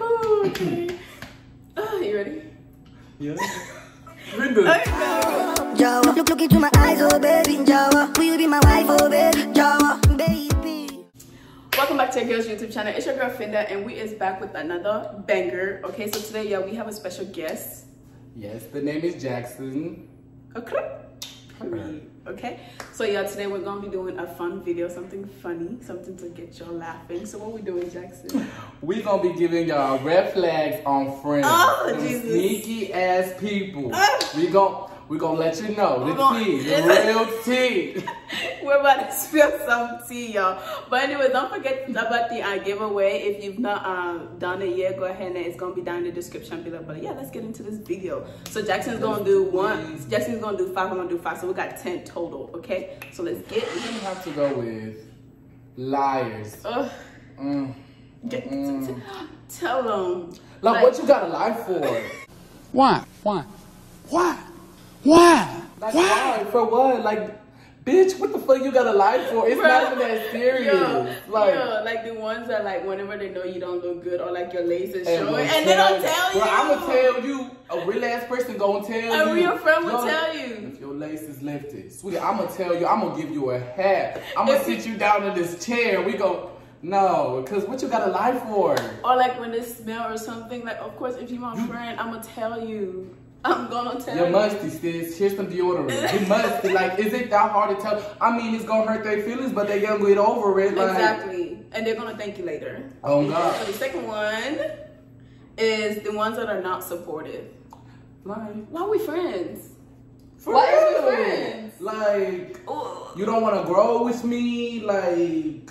oh, okay. Oh, you ready? Yeah. Read. Jawa, look, look into my eyes, oh baby. Jawa, will you be my wife, oh baby? Jawa, baby. Welcome back to your girls YouTube channel. It's your girl Finda, and we is back with another banger. Okay, so today, yeah, we have a special guest. Yes, the name is Jackson. Okay. Okay, so yeah, today we're gonna be doing a fun video, something funny, something to get y'all laughing. So what we doing, Jackson? We gonna be giving y'all red flags on friends. Oh, Jesus. Sneaky ass people. Ah. we gon' we gonna let you know We the gon- tea, the real tea. We're about to spill some tea, y'all. But anyway, don't forget about the uh, giveaway. If you've not um, done it yet, go ahead and it's gonna be down in the description below. But yeah, let's get into this video. So Jackson's gonna do one. Jackson's gonna do five. I'm gonna do five. So we got ten total. Okay. So let's get. We're gonna have to go with liars. Ugh, Mm. Mm. tell them. Like, what you got a lie for? Why? Why? Why? Why? Like why? For what? Like, bitch, what the fuck you got a lie for? It's not even that serious. Yo, like, yo, like the ones that like whenever they know you don't look good or like your lace is and showing, and they don't tell you. Bro, I'ma tell you. A real ass person gonna tell you. A real friend will tell you. If your lace is lifted, sweetie, I'ma tell you. I'ma give you a hat. I'ma sit you down in this chair. We go. No, cause what you got a lie for? Or like when they smell or something, like of course if you're my friend, I'ma tell you. I'm gonna tell You're you. musty, sis. Here's some deodorant. You musty. Like, is it that hard to tell? I mean, it's gonna hurt their feelings, but they're gonna get over it. Like, Exactly. And they're gonna thank you later. Oh, God. So the second one is the ones that are not supportive. like, Why are we friends? for Why are we friends? Like, Ooh, you don't want to grow with me. Like,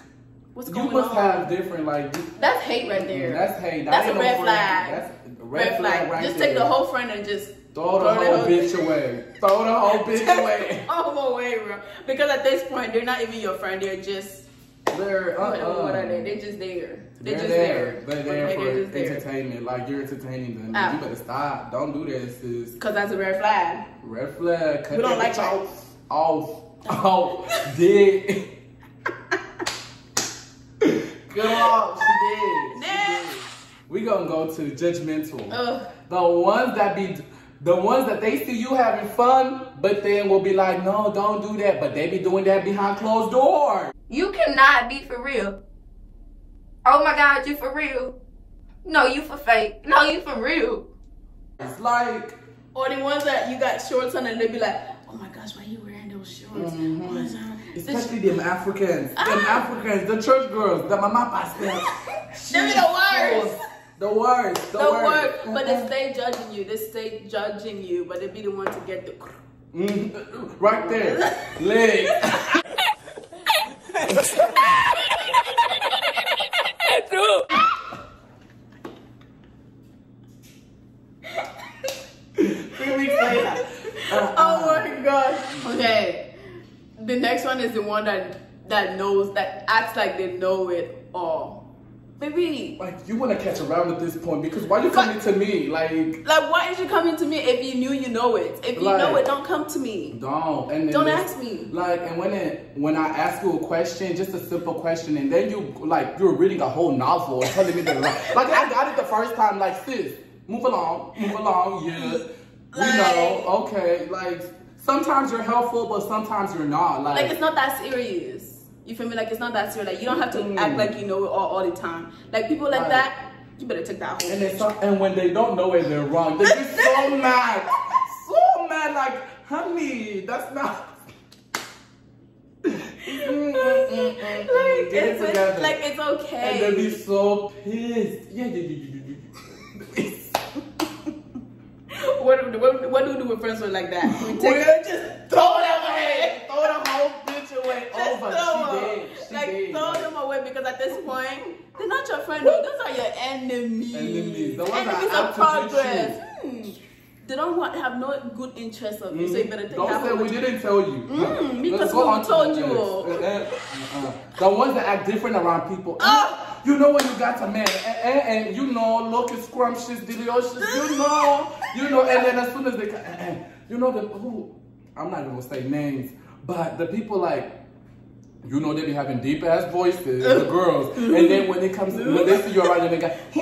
what's going you must on? have different. Like, That's hate right mm, there. that's hate. That That's a red flag. That's a red, flag. right just there. take the whole friend and just Throw the throw whole bitch away. Throw the whole bitch away. Oh away, bro. Because at this point, they're not even your friend. They're just They're uh, what, uh what are they? They're just there. They're, They're just there. there. They're there for they're just there. entertainment. Like you're entertaining them. Ah. You better stop. Don't do that, sis. Cause that's a red flag. Red flag. Cut We don't like that. off. Off. Off. Did. Go off. She did. She Nah. did. We gonna go to judgmental. Ugh. The ones that be, the ones that they see you having fun, but then will be like, no, don't do that. But they be doing that behind closed doors. You cannot be for real. Oh my god, you for real. No, you for fake. No, you for real. It's like, Or the ones that you got shorts on and they be like, oh my gosh, why you wearing those shorts? What is that? Especially them Africans, them Ah. Africans, the church girls, the mama pastel. Them be the worst. The worst. The, The worst. word, but they stay judging you. They stay judging you, but they be the one to get the. Mhm. Right there. Leg. Three weeks later. Oh my gosh. Okay. The next one is the one that that knows that acts like they know it all. Baby, like you want to catch around at this point because why you coming to me? Like like why is you coming to me if you knew you know it? If you Like- know it, don't come to me. don't and then Don't ask me. Like and when it when I ask you a question, just a simple question, and then you like you're reading a whole novel and telling me that like I got it the first time. Like sis, move along, move along. Yeah, we know. Okay, like sometimes you're helpful, but sometimes you're not. Like, Like it's not that serious. You feel me? Like it's not that serious. Like you don't have to Mm. act like you know it all, all the time. Like people like Right. that, you better take that whole. And and when they don't know it, they're wrong. They get so mad, so mad. Like, honey, that's not. like it it's together. like it's okay. and they'll be so pissed. Yeah, yeah, yeah, yeah, yeah, what, do- what, what do we do with friends who are like that? We take Well, just throw them away. Throw the whole bitch away. Just Over. throw She them. did. She like throw them away because at this point they're not your friend. Though. Those are your enemies. Enemies. The ones enemies are of out to get progress. Hmm. They don't want have no good interest of you, so you better take Don't that say we didn't tell you. Mm, because Let's go we on told you. Uh, uh, uh. The ones that act different around people. Ah. You know when you got a man and, and, and you know looking scrumptious, delicious, you know, you know, and then as soon as they, eh, eh, you know the who, I'm not gonna say names, but the people like You know they be having deep ass voices, the girls, and then when it comes, when they see you around, they go,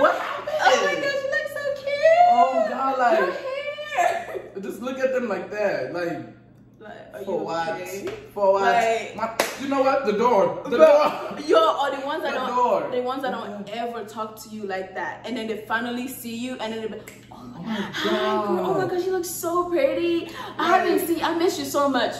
what happened? Oh my gosh, you look so cute. Oh God, like Your hair. just look at them like that, like Like, for you what? okay? For what? Like- My- you know what? The door, the door. yo, or the ones that The don't, door. the ones that don't ever talk to you like that, and then they finally see you, and then they be, oh, my oh hi, girl. oh my God. gosh, you look so pretty. I haven't seen, I miss you so much.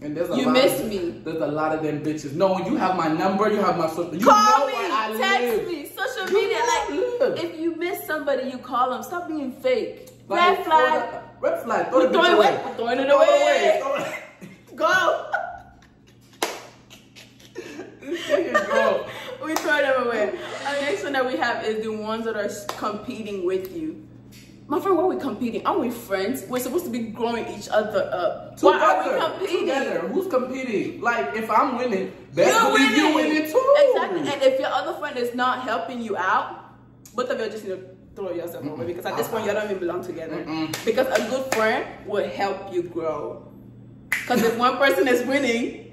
And there's a You lot missed of, me. There's a lot of them bitches. No, you have my number. You have my social. You call know me, where I text live. me, social You media. Like, live. if you miss somebody, you call them. Stop being fake. Like, Red flag. the- Red flag. Throw We're throwing it away. away. We're throwing it away. Throw it- Go. Go. we throw them away. Our next one that we have is the ones that are competing with you. My friend, why are we competing? Aren't we friends? We're supposed to be growing each other up. Why are we Together, competing? Together. Who's competing? Like, if I'm winning, best You're believe you winning. winning too. Exactly. And if your other friend is not helping you out, both of you just need to throw yourself away because at this point you don't even belong together. Mm-mm. Because a good friend will help you grow. Because if one person is winning,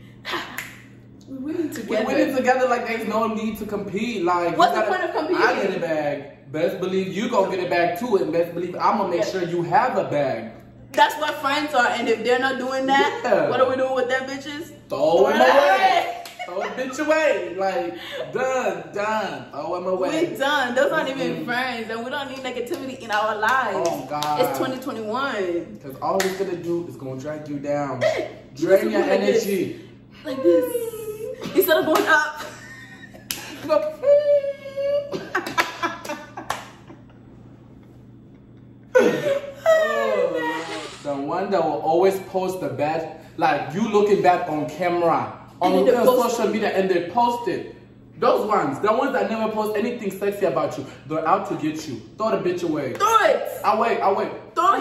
we're winning We're together. winning together like there's no need to compete. Like, What's the gotta- point of competing? I get a bag. Best believe you gonna get a bag too, and best believe I'm gonna make Yeah. sure you have a bag. That's what friends are, and if they're not doing that, Yeah. what are we doing with them bitches? Throw them away. Throw a bitch away. Like, done, done. Throw him away. We done. Those aren't even Mhm. friends, and we don't need negativity in our lives. Oh, God. It's 2021. Because all it's gonna do is gonna drag you down. Drain your just like this. energy. Like this. Instead of going up. Oh, the one that will always post the bad, like you looking back on camera, on social media, and they post it. Those ones, the ones that never post anything sexy about you, they're out to get you. Throw the bitch away. Throw it. Away, wait, I wait.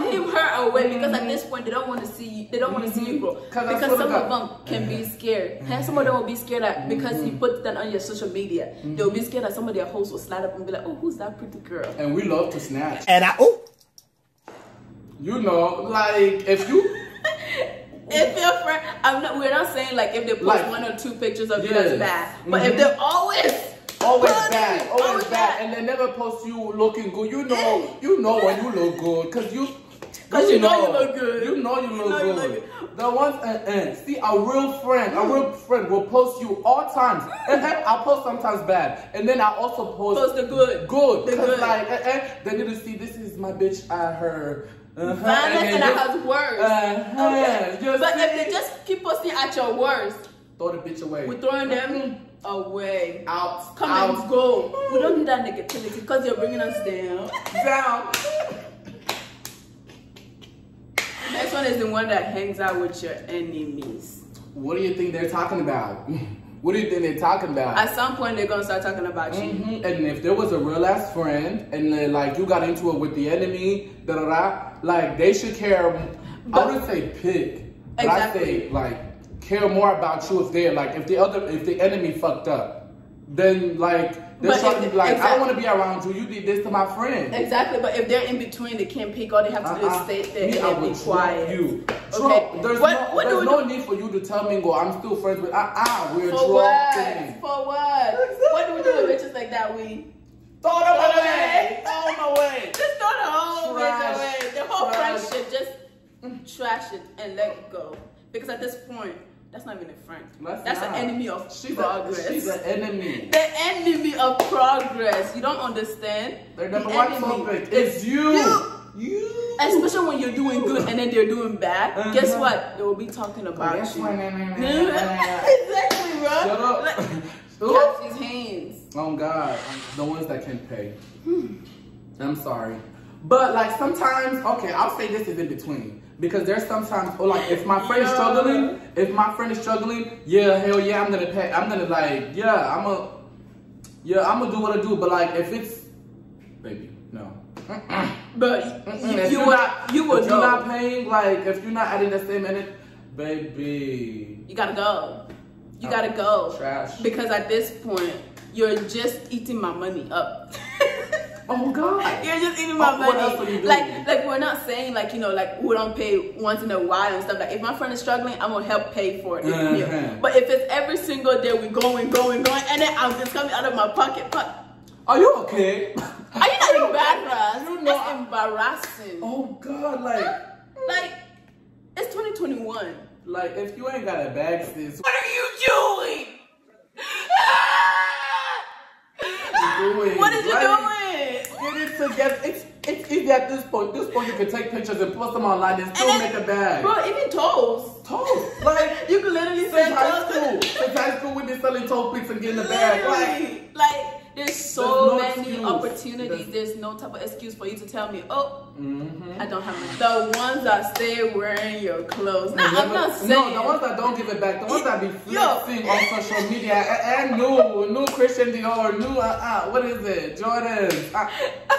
Throw him, her away because at this point they don't want to see you. They don't want to see you grow mm-hmm. 'Cause I because some of them can be scared. And some of them will be scared that because you mm-hmm. put that on your social media, they'll be mm-hmm. scared that some of their hosts will slide up and be like, "Oh, who's that pretty girl?" And we love to snatch. And I, oh, You know, like if you, If your friend, I'm not. We're not saying like if they post Like- one or two pictures of you Yes. that's bad, but Mhm. if they're always always Funny, bad, always, always bad, bad. and they never post you looking good. You know, you know when you look good, cause you. 'Cause you know you look good. You know you look know you good. look The ones uh, uh, see a real friend, a real friend will post you all times, and then I'll post sometimes bad, and then I also post, Post the good. good, The good. like uh, uh, they need to see this is my bitch at her. Uh-huh. violence and I you- have worse. Uh-huh. Okay. You But if they just keep posting at your worst, throw the bitch away. we're throwing them away. out, Come out, and go. We don't need that negativity because you're bringing us down. down. Next one is the one that hangs out with your enemies. What do you think they're talking about? What do you think they're talking about? At some point, they're gonna start talking about you. Mhm. And if there was a real ass friend and then, like you got into it with the enemy, da da da, like they should care. I But- wouldn't say pick, exactly. but I say like care more about you if they're like if the other if the enemy fucked up, then like But trying if- like I exactly. don't want to be around you. You did this to my friend. Exactly, but if they're in between, they can't pick. All they have to do is Uh-uh. stay there Me, and would be quiet. You. Okay. There's What- no, what there's no need for you to tell me, go, I'm still friends with, ah, ah, we're For what? dropping. For what? What do we do with bitches like that? We Throw them Throw away. Throw them away. just throw the whole Trash. away. The whole Trash. friendship, just trash it and let it go. Because at this point, that's not even a friend. That's That's, an enemy of She's progress. A, she's an enemy. the enemy of progress. You don't understand. Their number The one enemy is you. you. You. Especially when you're doing good and then they're doing bad. Uh-huh. Guess what? They will be talking about you. why- exactly, bro. Shut up. Like, Ooh. Hands. Oh God, the ones that can pay. I'm sorry, but like sometimes, okay, I'll say this is in between because there's sometimes, oh, like if my friend is struggling, if my friend is struggling, yeah, hell yeah, I'm gonna pay. I'm gonna like, yeah, I'm a, yeah, I'm gonna do what I do. But like if it's, baby, no. Mm-mm. But Mm-mm. you, If you you're not, you would if you're not paying, like if you're not adding the same minute, baby, You gotta go. You Oh, gotta go. trash. Because at this point, you're just eating my money up. Oh God. You're just eating my Oh, money. else are you doing? Like, like we're not saying like you know like we don't pay once in a while and stuff. Like if my friend is struggling, I'm gonna help pay for it. Mhm. But if it's every single day we going, going, going, and then I'm just coming out of my pocket. But Are you okay? are you not embarrassed? You know That's I- embarrassing. Oh God, like, Like it's 2021. like if you ain't got a bag, sis, What are you doing? what you doing? What is you doing? Get it together. It's it's easy at this point. This point you can take pictures and post them online and still And make a bag. Bro, even toes. Toast. Like You can literally sell high toes. school. Since high school we've been selling toe picks and getting a bag. Like. Like, there's so There's no many excuse. Opportunities. There's- no type of excuse for you to tell me, oh, mm-hmm. I don't have money. The ones that stay wearing your clothes. No, I'm not saying. No, the ones that don't give it back, the ones that be Yo. flexing on social media, and, and new, new Christian Dior, new, uh, uh, what is it, Jordan. Uh,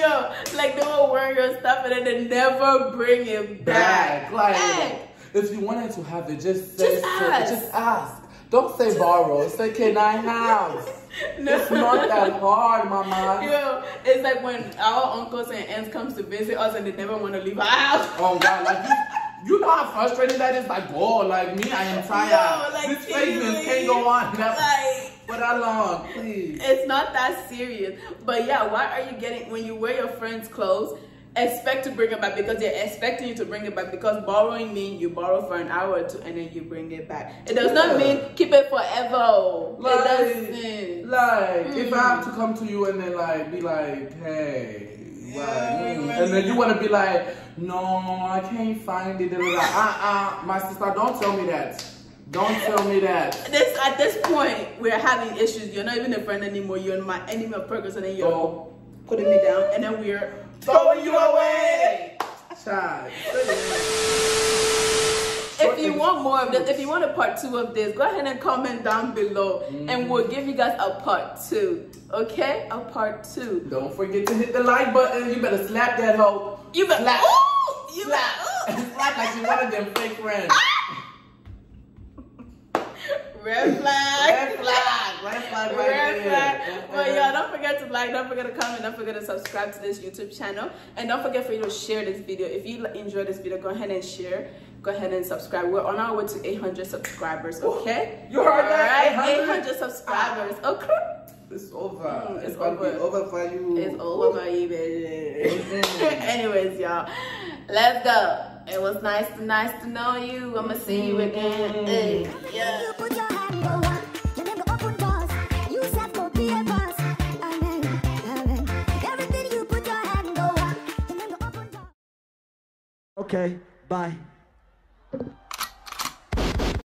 Yo, like they will wear your stuff and then they never bring it back. back. Like, Hey. if you wanted to have it, just say Just ask. Just ask. Don't say borrow. Say can I have? No. It's not that hard, mama. Yo, it's like when our uncles and aunts comes to visit us and they never want to leave our house. Oh God, like you, you know how frustrated that is. Like, oh, like me, I am tired. Yo, like, this you can't go on Like, for that long, please. it's not that serious. But yeah, why are you getting when you wear your friend's clothes? Expect to bring it back because they're expecting you to bring it back because borrowing means you borrow for an hour or two and then you bring it back. It does not mean keep it forever. Like, it doesn't. like if I have Hmm. to come to you and then like be like, hey, like, Yeah, mm, and then you want to be like, no, I can't find it. da, da. Uh, uh, my sister, don't tell me that. Don't tell me that. This at this point we're having issues. You're not even a friend anymore. You're my enemy of progress, and then you're Oh. putting me down, and then we're Throwing you away. Child. If you want more of this, if you want a part two of this, go ahead and comment down below, and mm-hmm. we'll give you guys a part two. Okay, a part two. Don't forget to hit the like button. You better slap that hoe. You better. Slap. Ooh, you Slap. better. slap like you one of them fake friends. Ah! Red flag. Red flag. Red flag right Red flag. But y'all, don't forget to like, don't forget to comment, don't forget to subscribe to this YouTube channel, and don't forget for you to share this video. If you enjoyed this video, go ahead and share. Go ahead and subscribe. We're on our way to 800 subscribers. Okay. You heard that? Right, 800? 800 subscribers. Okay. It's over. Mm, it's it's about to be over. over for you. It's over, my baby. Mhm. Anyways, y'all, let's go. It was nice, nice to know you. I'ma see you again. Yeah. Okay, bye.